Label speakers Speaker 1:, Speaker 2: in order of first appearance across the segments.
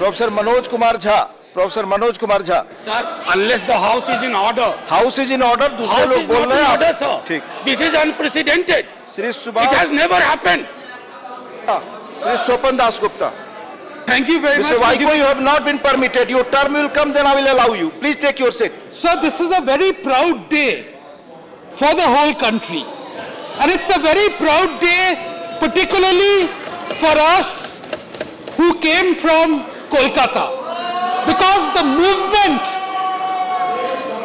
Speaker 1: Professor Manoj Kumar Jha. Professor Manoj Kumar Jha.
Speaker 2: Sir, unless the house is in order.
Speaker 1: House is in order. दूसरे
Speaker 2: House
Speaker 1: लोग
Speaker 2: is
Speaker 1: बोल
Speaker 2: not
Speaker 1: रहे
Speaker 2: in
Speaker 1: हैं
Speaker 2: order, sir.
Speaker 1: ठीक
Speaker 2: This is unprecedented.
Speaker 1: Shri
Speaker 2: It
Speaker 1: Subhash
Speaker 2: has never happened.
Speaker 1: Shri Swapan Das Gupta
Speaker 3: Thank you very
Speaker 1: Mr.
Speaker 3: much. for
Speaker 1: Vaiko, you have not been permitted. Your term will come, then I will allow you. Please take your seat.
Speaker 3: Sir, this is a very proud day for the whole country. And it's a very proud day, particularly for us who came from Kolkata. Because the movement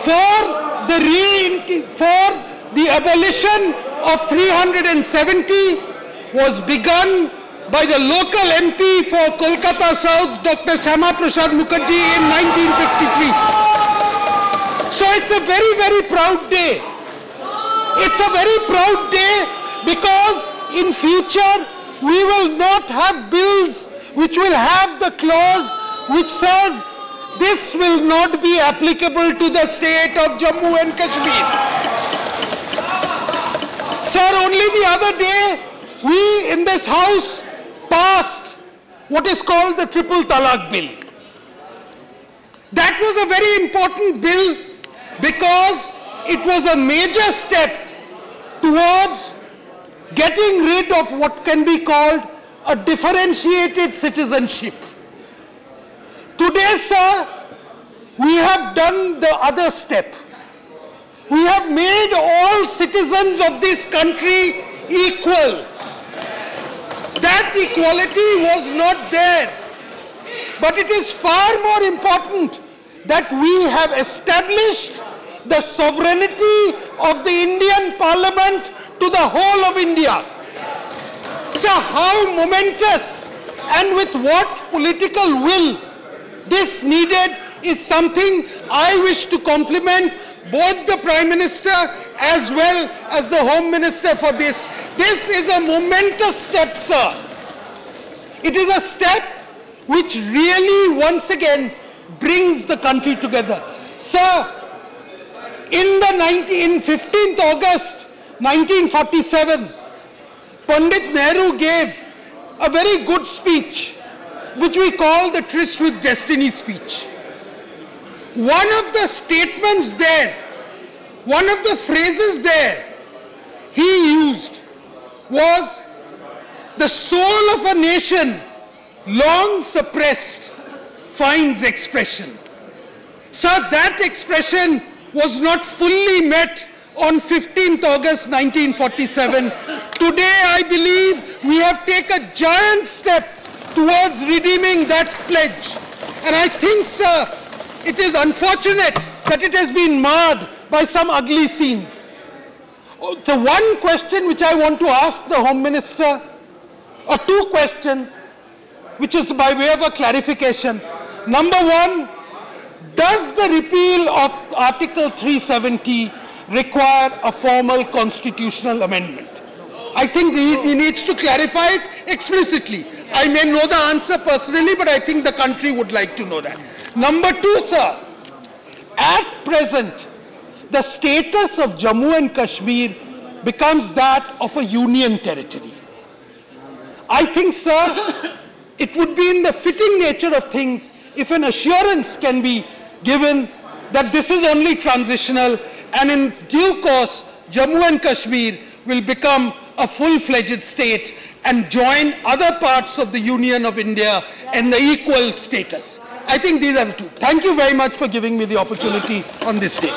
Speaker 3: for the re for the abolition of 370 was begun by the local MP for Kolkata South, Dr. Shyama Prasad Mukherjee in 1953. So it's a very, very proud day. It's a very proud day because in future we will not have bills which will have the clause which says this will not be applicable to the state of Jammu and Kashmir. Sir, only the other day we in this house passed what is called the triple talaq bill. That was a very important bill because it was a major step towards getting rid of what can be called a differentiated citizenship. Today, sir, we have done the other step. We have made all citizens of this country equal. That equality was not there. But it is far more important that we have established the sovereignty of the Indian Parliament to the whole of India. So how momentous and with what political will this needed is something I wish to compliment both the Prime Minister as well as the Home Minister for this. This is a momentous step, sir. It is a step which really once again brings the country together. Sir, in the 19, in 15th August 1947, Pandit Nehru gave a very good speech, which we call the Tryst with Destiny speech. One of the statements there, one of the phrases there he used was the soul of a nation long suppressed finds expression. Sir, that expression was not fully met on 15th August 1947. Today, I believe we have taken a giant step towards redeeming that pledge. And I think, sir, it is unfortunate that it has been marred by some ugly scenes. Oh, The one question which I want to ask the Home Minister, or two questions, which is by way of a clarification. Number one, does the repeal of Article 370 require a formal constitutional amendment? I think he, he needs to clarify it explicitly. I may know the answer personally, but I think the country would like to know that. Number two, sir, at present, the status of Jammu and Kashmir becomes that of a union territory. I think, sir, it would be in the fitting nature of things if an assurance can be given that this is only transitional and in due course, Jammu and Kashmir will become a full-fledged state and join other parts of the Union of India in the equal status. I think these are the two. Thank you very much for giving me the opportunity on this day.